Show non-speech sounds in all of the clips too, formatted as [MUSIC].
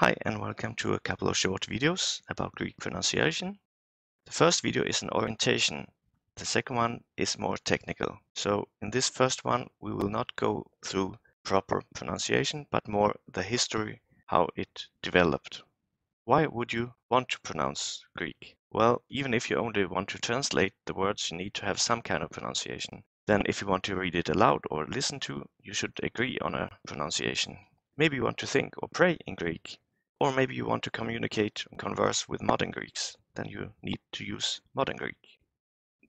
Hi and welcome to a couple of short videos about Greek pronunciation. The first video is an orientation. The second one is more technical. So in this first one we will not go through proper pronunciation but more the history, how it developed. Why would you want to pronounce Greek? Well, even if you only want to translate the words you need to have some kind of pronunciation. Then if you want to read it aloud or listen to, you should agree on a pronunciation. Maybe you want to think or pray in Greek or maybe you want to communicate and converse with modern Greeks, then you need to use modern Greek.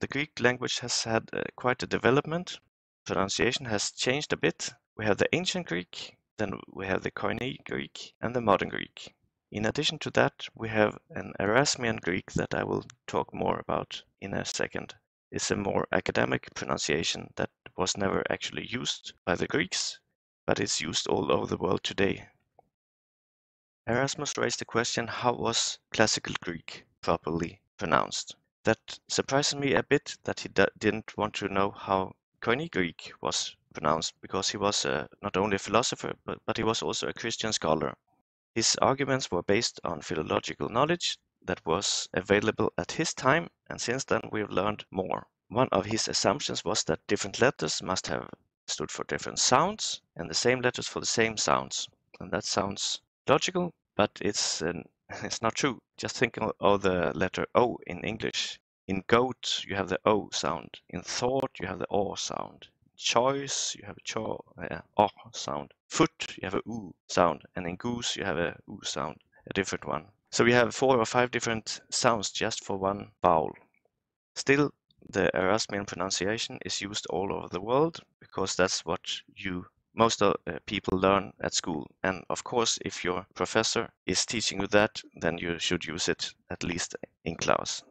The Greek language has had uh, quite a development. Pronunciation has changed a bit. We have the ancient Greek, then we have the Koine Greek and the modern Greek. In addition to that, we have an Erasmian Greek that I will talk more about in a second. It's a more academic pronunciation that was never actually used by the Greeks, but it's used all over the world today Erasmus raised the question how was Classical Greek properly pronounced? That surprised me a bit that he didn't want to know how Koine Greek was pronounced because he was uh, not only a philosopher but, but he was also a Christian scholar. His arguments were based on philological knowledge that was available at his time and since then we've learned more. One of his assumptions was that different letters must have stood for different sounds and the same letters for the same sounds. And that sounds logical, but it's uh, [LAUGHS] it's not true. Just think of, of the letter O in English. In goat, you have the O sound. In thought, you have the O sound. Choice, you have a cho, uh, O sound. Foot, you have a U sound. And in goose, you have a U sound, a different one. So we have four or five different sounds just for one vowel. Still, the Erasmian pronunciation is used all over the world because that's what you most uh, people learn at school. And of course, if your professor is teaching you that, then you should use it at least in class.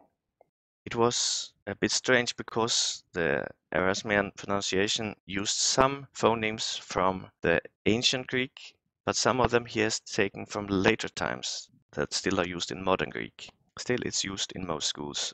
It was a bit strange because the Erasmian pronunciation used some phonemes from the ancient Greek, but some of them he has taken from later times that still are used in modern Greek. Still, it's used in most schools.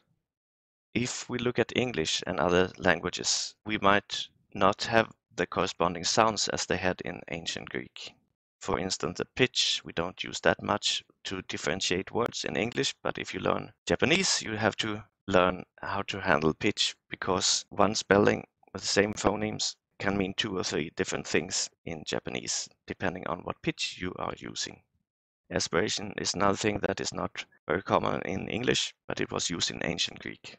If we look at English and other languages, we might not have the corresponding sounds as they had in ancient Greek. For instance, the pitch, we don't use that much to differentiate words in English, but if you learn Japanese, you have to learn how to handle pitch because one spelling with the same phonemes can mean two or three different things in Japanese, depending on what pitch you are using. Aspiration is another thing that is not very common in English, but it was used in ancient Greek.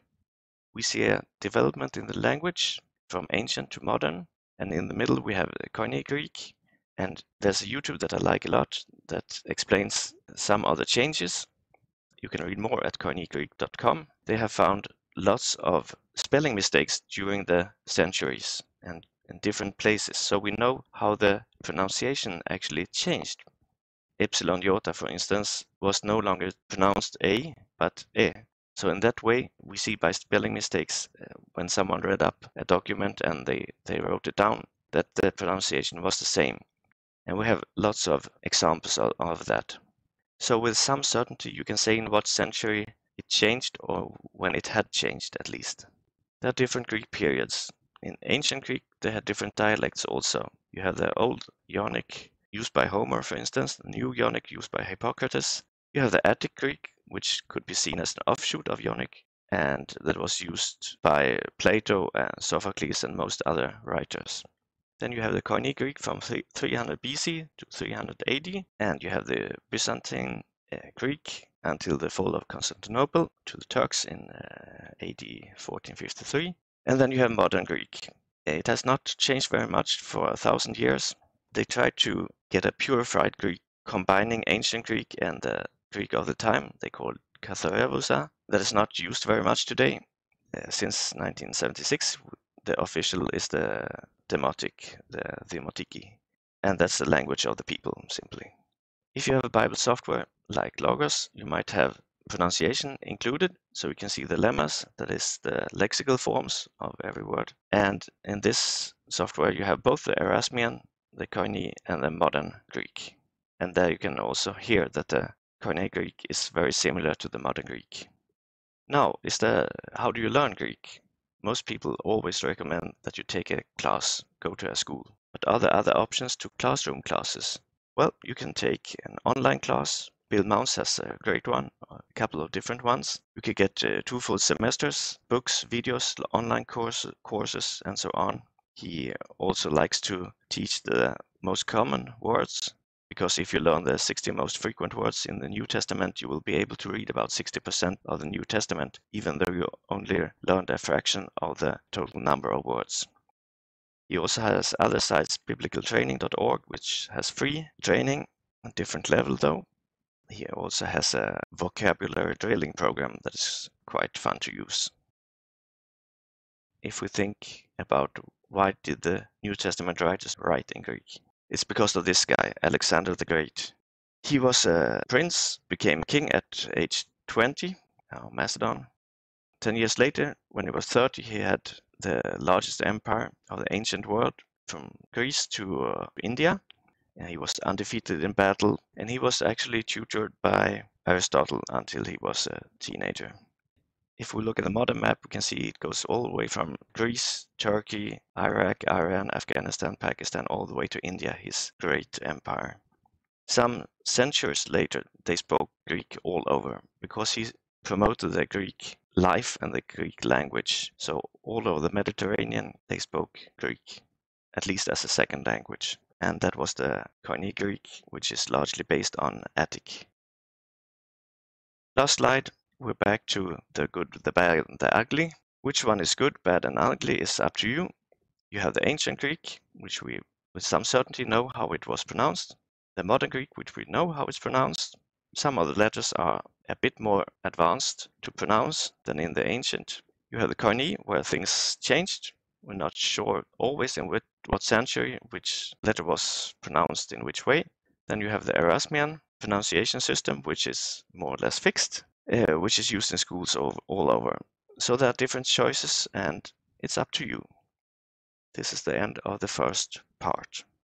We see a development in the language from ancient to modern, and in the middle we have Koine Greek. And there's a YouTube that I like a lot that explains some other changes. You can read more at koinegreek.com. They have found lots of spelling mistakes during the centuries and in different places. So we know how the pronunciation actually changed. Epsilon iota, for instance, was no longer pronounced A, but E. So in that way, we see by spelling mistakes uh, when someone read up a document and they, they wrote it down that the pronunciation was the same. And we have lots of examples of, of that. So with some certainty, you can say in what century it changed or when it had changed at least. There are different Greek periods. In ancient Greek, they had different dialects also. You have the old Ionic used by Homer, for instance, the new Ionic used by Hippocrates. You have the Attic Greek, which could be seen as an offshoot of Ionic, and that was used by Plato and Sophocles and most other writers. Then you have the Koine Greek from 300 BC to 300 AD, and you have the Byzantine uh, Greek until the fall of Constantinople to the Turks in uh, AD 1453. And then you have modern Greek. It has not changed very much for a thousand years. They tried to get a purified Greek, combining ancient Greek and the Greek of the time. They called Katharevousa. That is not used very much today. Uh, since 1976, the official is the Demotic, the Demotiki, and that's the language of the people, simply. If you have a Bible software like Logos, you might have pronunciation included, so you can see the lemmas, that is the lexical forms of every word. And in this software, you have both the Erasmian, the Koine, and the modern Greek. And there you can also hear that the Koine Greek is very similar to the modern Greek. Now, is there, how do you learn Greek? Most people always recommend that you take a class, go to a school. But are there other options to classroom classes? Well, you can take an online class. Bill Mounce has a great one, a couple of different ones. You could get uh, two full semesters, books, videos, online course, courses, and so on. He also likes to teach the most common words because if you learn the 60 most frequent words in the New Testament, you will be able to read about 60% of the New Testament, even though you only learned a fraction of the total number of words. He also has other sites, biblicaltraining.org, which has free training, a different level though. He also has a vocabulary drilling program that is quite fun to use. If we think about why did the New Testament writers write in Greek? It's because of this guy, Alexander the Great. He was a prince, became king at age 20, uh, Macedon. Ten years later, when he was 30, he had the largest empire of the ancient world from Greece to uh, India. And he was undefeated in battle, and he was actually tutored by Aristotle until he was a teenager. If we look at the modern map, we can see it goes all the way from Greece, Turkey, Iraq, Iran, Afghanistan, Pakistan, all the way to India, his great empire. Some centuries later, they spoke Greek all over because he promoted the Greek life and the Greek language. So all over the Mediterranean, they spoke Greek, at least as a second language. And that was the Koine Greek, which is largely based on Attic. Last slide, we're back to the good, the bad, and the ugly. Which one is good, bad, and ugly is up to you. You have the ancient Greek, which we with some certainty know how it was pronounced. The modern Greek, which we know how it's pronounced. Some of the letters are a bit more advanced to pronounce than in the ancient. You have the Koine, where things changed. We're not sure always in what, what century which letter was pronounced in which way. Then you have the Erasmian pronunciation system, which is more or less fixed uh, which is used in schools all, all over. So there are different choices and it's up to you. This is the end of the first part.